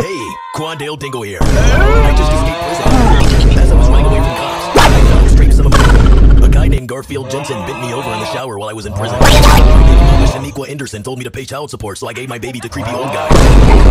Hey, Quandale Dingle here. I just escaped prison. As I was running away from cops, I found straight to some of A guy named Garfield Jensen bit me over in the shower while I was in prison. Shaniqua Anderson told me to pay child support, so I gave my baby to creepy old guy.